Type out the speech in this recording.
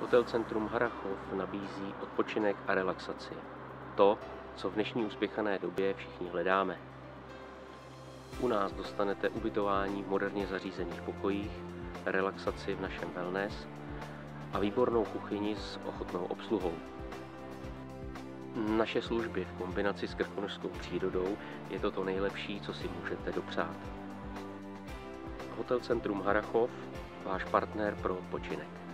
Hotel Centrum Harachov nabízí odpočinek a relaxaci. To, co v dnešní uspěchané době všichni hledáme. U nás dostanete ubytování v moderně zařízených pokojích, relaxaci v našem wellness a výbornou kuchyni s ochotnou obsluhou. Naše služby v kombinaci s krkonožskou přírodou je to to nejlepší, co si můžete dopřát. Hotel Centrum Harachov, váš partner pro odpočinek.